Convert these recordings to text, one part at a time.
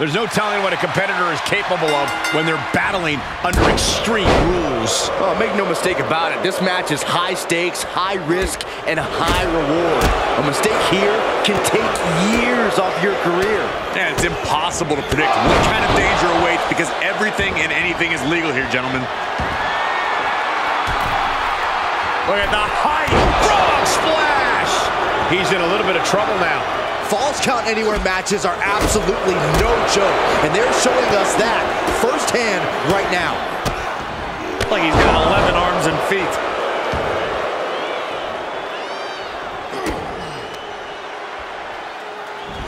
There's no telling what a competitor is capable of when they're battling under extreme rules. Oh, make no mistake about it. This match is high stakes, high risk, and high reward. A mistake here can take years off your career. Yeah, it's impossible to predict what kind of danger awaits because everything and anything is legal here, gentlemen. Look at the height. Frog splash. He's in a little bit of trouble now. Falls Count Anywhere matches are absolutely no joke, and they're showing us that firsthand right now. Like he's got 11 arms and feet.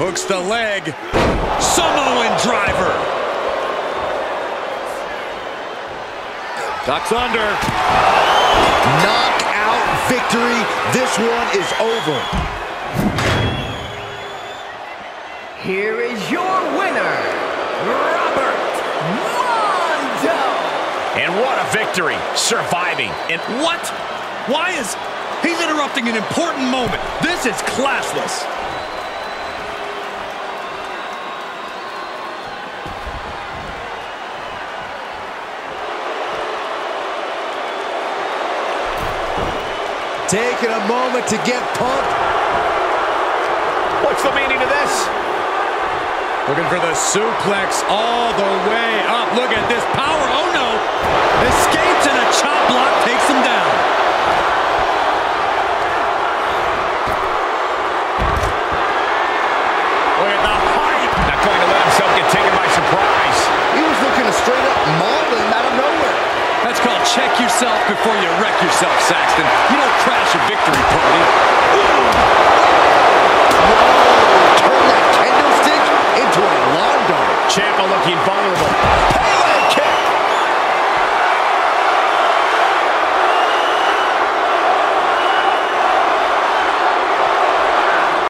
Hooks the leg. Samoan driver. Ducks under. Knockout victory. This one is over. Here is your winner, Robert Mondo. And what a victory, surviving. And what? Why is... He's interrupting an important moment. This is classless. Taking a moment to get pumped. What's the meaning of this? Looking for the suplex all the way up. Look at this power. Oh, no. Escapes and a chop block takes him down. Look at the height. Not going to let himself get taken by surprise. He was looking to straight up maul him out of nowhere. That's called check yourself before you wreck yourself, Saxton. You don't crash a victory party. Turn that